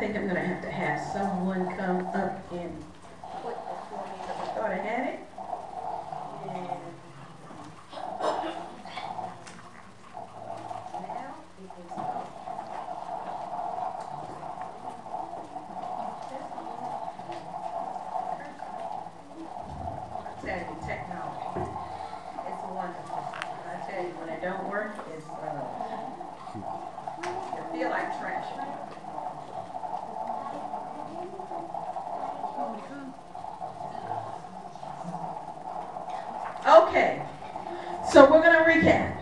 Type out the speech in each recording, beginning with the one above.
think I'm gonna have to have someone come up and put it for me, because I thought I had it. And now it is up. I tell you, technology, it's wonderful. I tell you, when it don't work, it's, uh, you feel like trash. Okay, so we're going to recap.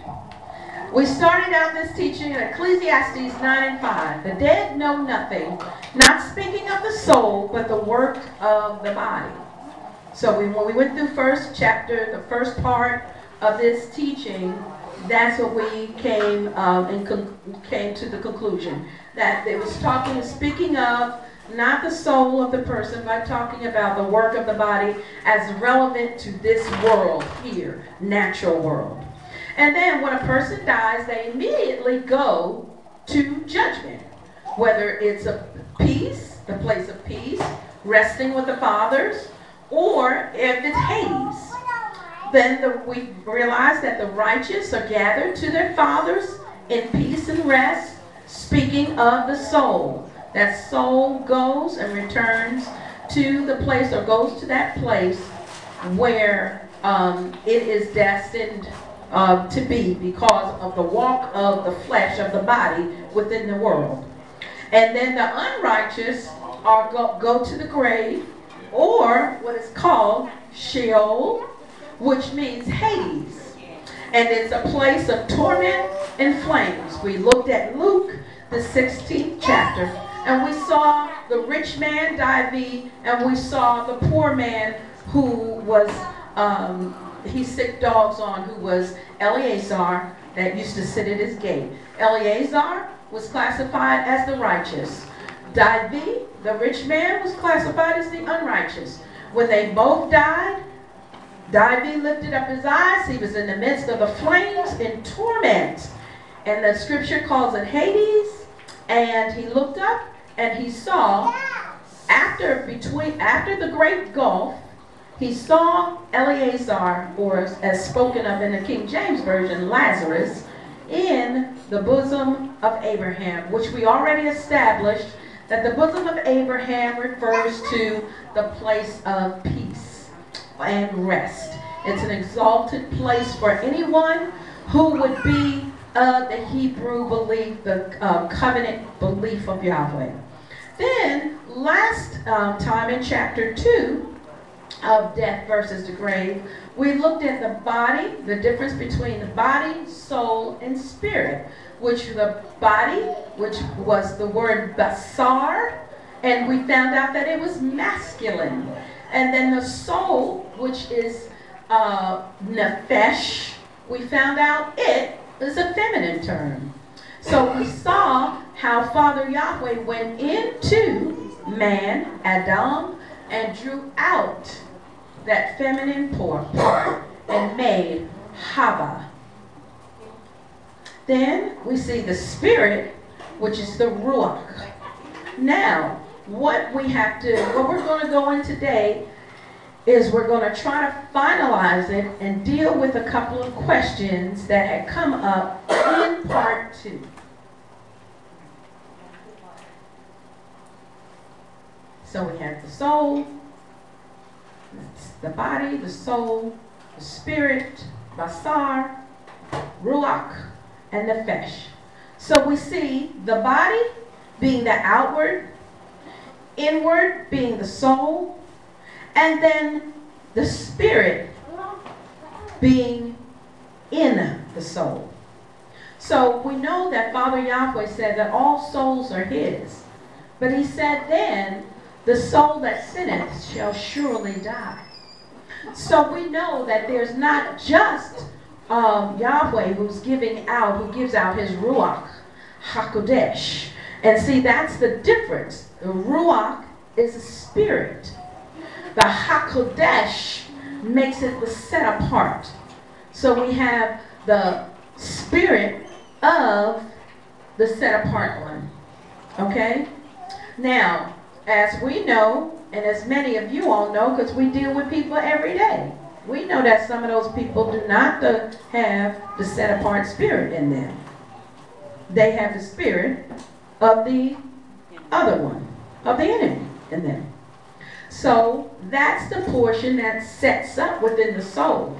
We started out this teaching in Ecclesiastes 9 and 5. The dead know nothing, not speaking of the soul, but the work of the body. So we, when we went through first chapter, the first part of this teaching, that's what we came um, and con- came to the conclusion that it was talking, speaking of not the soul of the person, but talking about the work of the body as relevant to this world here, natural world. And then when a person dies, they immediately go to judgment, whether it's a peace, the place of peace, resting with the fathers, or if it's Hades. Then the, we realize that the righteous are gathered to their fathers in peace and rest, speaking of the soul. That soul goes and returns to the place or goes to that place where um, it is destined uh, to be because of the walk of the flesh of the body within the world. And then the unrighteous are go, go to the grave or what is called Sheol, which means Hades. And it's a place of torment and flames. We looked at Luke, the 16th chapter, and we saw the rich man, Dive, and we saw the poor man who was, um, he sick dogs on, who was Eleazar, that used to sit at his gate. Eleazar was classified as the righteous. Dive, the rich man, was classified as the unrighteous. When they both died, Dive lifted up his eyes. He was in the midst of the flames in torment. And the scripture calls it Hades. And he looked up and he saw after between after the great gulf, he saw Eleazar, or as spoken of in the King James Version, Lazarus, in the bosom of Abraham, which we already established that the bosom of Abraham refers to the place of peace and rest. It's an exalted place for anyone who would be of the Hebrew belief, the uh, covenant belief of Yahweh. Then, last um, time in chapter 2 of death versus the grave, we looked at the body, the difference between the body, soul, and spirit, which the body, which was the word basar, and we found out that it was masculine. And then the soul, which is uh, nefesh, we found out it is a feminine term. So we saw how Father Yahweh went into man, Adam, and drew out that feminine part and made Hava. Then we see the spirit, which is the Ruach. Now, what we have to, what we're going to go in today is we're going to try to finalize it and deal with a couple of questions that had come up in part two. So we have the soul, the body, the soul, the spirit, basar, ruach, and nefesh. So we see the body being the outward, inward being the soul, and then the spirit being in the soul. So we know that Father Yahweh said that all souls are his. But he said then, the soul that sinneth shall surely die. So we know that there's not just um, Yahweh who's giving out, who gives out his Ruach HaKodesh. And see, that's the difference. The Ruach is a spirit. The HaKodesh makes it the set apart. So we have the spirit of the set apart one. Okay? Now, as we know, and as many of you all know, because we deal with people every day, we know that some of those people do not the, have the set apart spirit in them. They have the spirit of the other one, of the enemy in them. So that's the portion that sets up within the soul.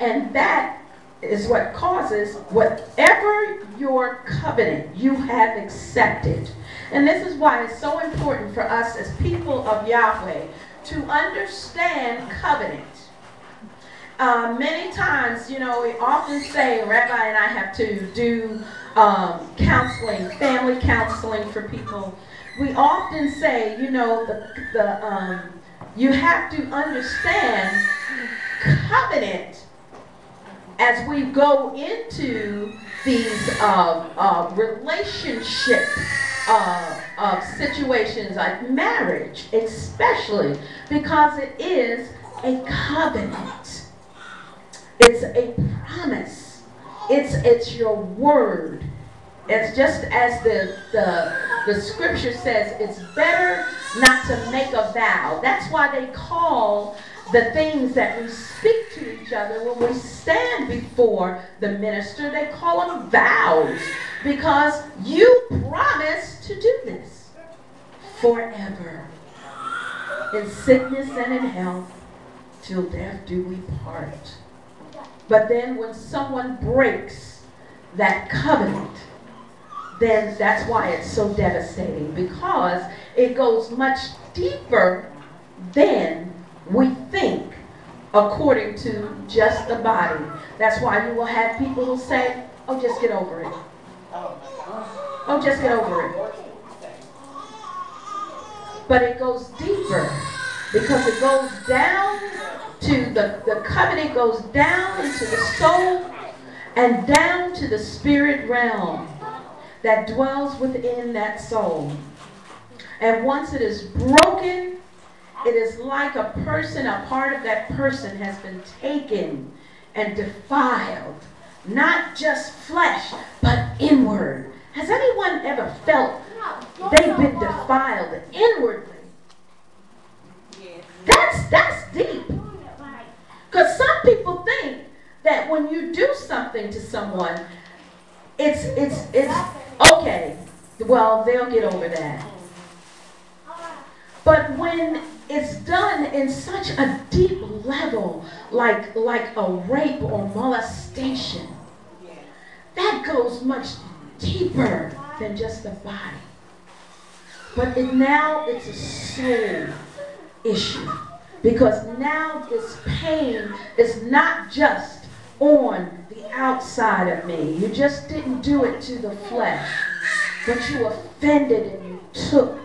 And that is what causes whatever your covenant you have accepted. And this is why it's so important for us as people of Yahweh to understand covenant. Uh, many times, you know, we often say, Rabbi and I have to do um, counseling, family counseling for people. We often say, you know, the, the um, you have to understand covenant as we go into these uh, uh, relationship uh, uh, situations like marriage, especially because it is a covenant. It's a promise. It's it's your word. It's just as the the the scripture says, it's better not to make a vow. That's why they call the things that we speak to each other when we stand before the minister, they call them vows because you promise to do this forever. In sickness and in health, till death do we part. But then when someone breaks that covenant, then that's why it's so devastating because it goes much deeper than we think according to just the body. That's why you will have people who say, oh, just get over it. Oh, oh, just get over it. But it goes deeper because it goes down to the, the covenant goes down into the soul and down to the spirit realm that dwells within that soul. And once it is broken, it is like a person, a part of that person has been taken and defiled. Not just flesh, but inward. Has anyone ever felt they've been defiled inwardly? That's that's deep. Because some people think that when you do something to someone, it's it's it's okay. Well, they'll get over that. But when it's done in such a deep level, like, like a rape or molestation. That goes much deeper than just the body. But it, now it's a soul issue. Because now this pain is not just on the outside of me. You just didn't do it to the flesh, but you offended and you took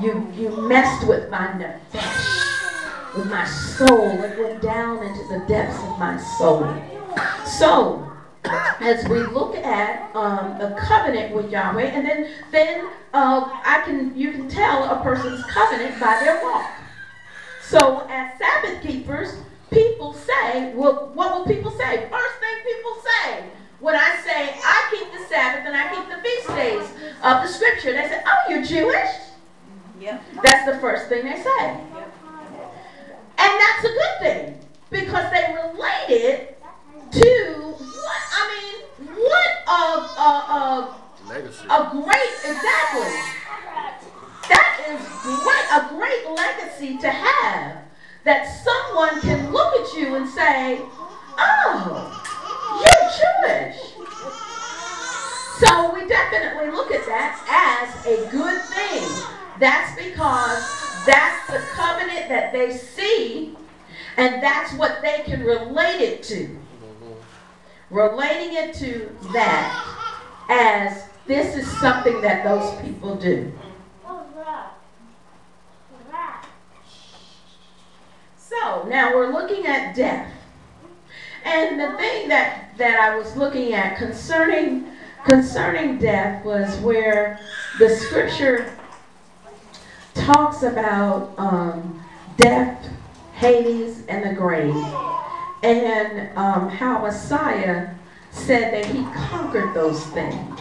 you, you messed with my nefesh, with my soul. It went down into the depths of my soul. So, as we look at um, the covenant with Yahweh, and then then uh, I can you can tell a person's covenant by their walk. So, as Sabbath keepers, people say, well, what will people say? First thing people say when I say I keep the Sabbath and I keep the feast days of the Scripture, they say, "Oh, you're Jewish." Yep. That's the first thing they say. Yep. And that's a good thing because they relate it to what I mean, what a a a, legacy. a great exactly. That is great a great legacy to have. That someone can look at you and say, "Oh, you're Jewish." So we definitely look at that as a good thing that's because that's the covenant that they see, and that's what they can relate it to. Relating it to that as this is something that those people do. So now we're looking at death. And the thing that, that I was looking at concerning concerning death was where the scripture talks about um, death, Hades, and the grave, and um, how Messiah said that he conquered those things.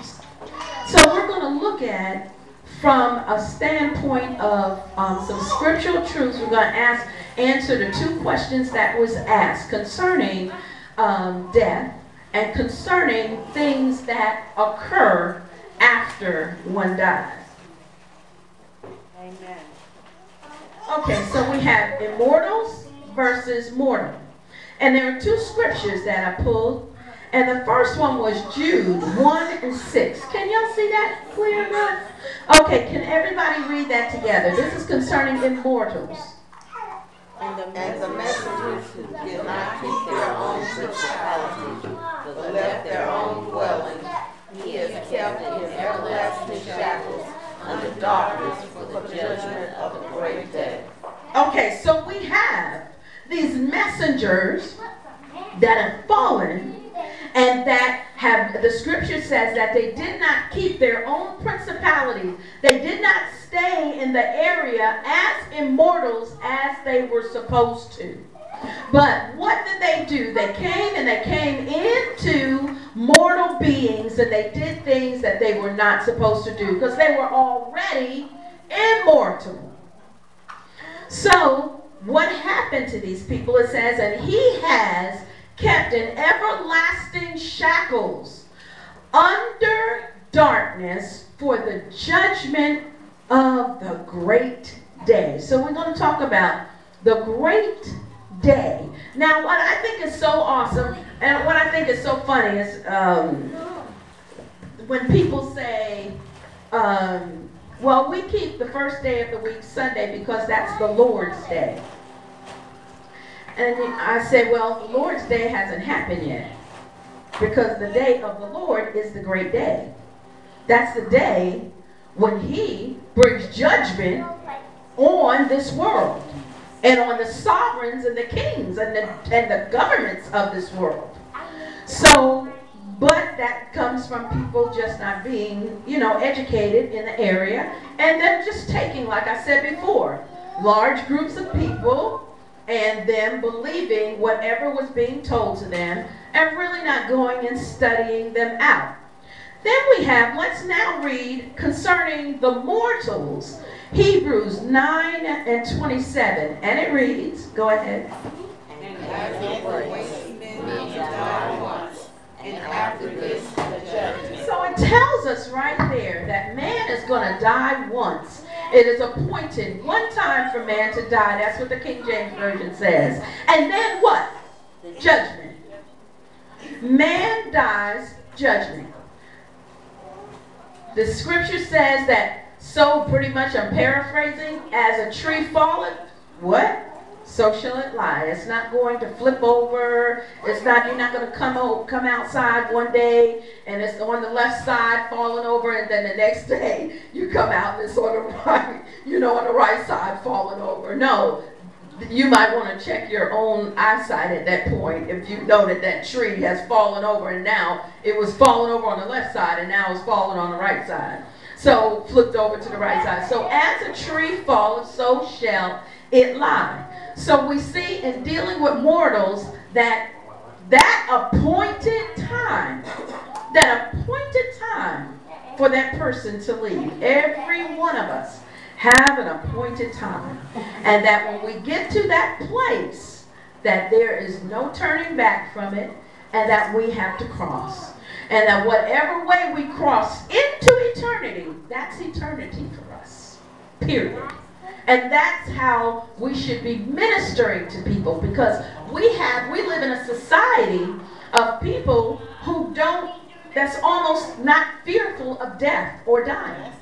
So we're going to look at from a standpoint of um, some scriptural truths. We're going to ask, answer the two questions that was asked concerning um, death and concerning things that occur after one dies. Amen. Okay, so we have immortals versus mortal. And there are two scriptures that I pulled. And the first one was Jude 1 and 6. Can y'all see that clear enough? Okay, can everybody read that together? This is concerning immortals. And the, messengers who did not keep their own principalities, but left their own dwellings, he has kept in everlasting shackles under darkness for the judgment of the great day. Okay, so we have these messengers that have fallen and that have the scripture says that they did not keep their own They did not stay in the area as immortals as they were supposed to. But what did they do? They came and they came into mortal beings and they did things that they were not supposed to do because they were already immortal. So, what happened to these people? It says, and he has kept in everlasting shackles under darkness for the judgment of the great day. So, we're going to talk about the great day. Now, what I think is so awesome, and what I think is so funny is um, when people say, um, well, we keep the first day of the week Sunday because that's the Lord's day. And I say, well, the Lord's day hasn't happened yet. Because the day of the Lord is the great day. That's the day when He brings judgment on this world and on the sovereigns and the kings and the, and the governments of this world. So, but that comes from people just not being, you know, educated in the area and then just taking, like I said before, large groups of people and them believing whatever was being told to them and really not going and studying them out. Then we have, let's now read concerning the mortals Hebrews 9 and 27. And it reads, go ahead. And after this. So it tells us right there that man is going to die once. It is appointed one time for man to die. That's what the King James Version says. And then what? Judgment. Man dies, judgment. The scripture says that so pretty much I'm paraphrasing, as a tree falleth, what? So shall it lie. It's not going to flip over. It's not, you're not going to come out, come outside one day and it's on the left side falling over and then the next day you come out and it's on the right, you know, on the right side falling over. No, you might want to check your own eyesight at that point if you know that that tree has fallen over and now it was falling over on the left side and now it's falling on the right side. So flipped over to the right side. So as a tree falleth, so shall it lie. So we see in dealing with mortals that that appointed time, that appointed time for that person to leave, every one of us have an appointed time. And that when we get to that place, that there is no turning back from it, and that we have to cross. And that whatever way we cross into eternity, that's eternity for us. Period. And that's how we should be ministering to people because we have, we live in a society of people who don't, that's almost not fearful of death or dying.